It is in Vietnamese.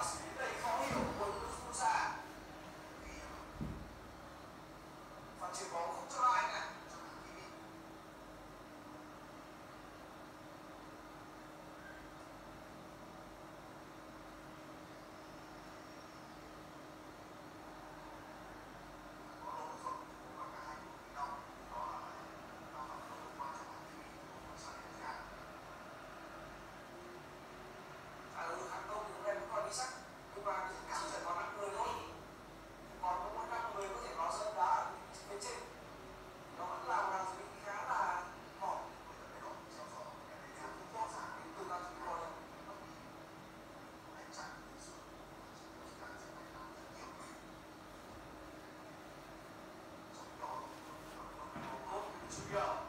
họa sĩ đầy khó hiểu của Lufusa và chuyền bóng không cho. go.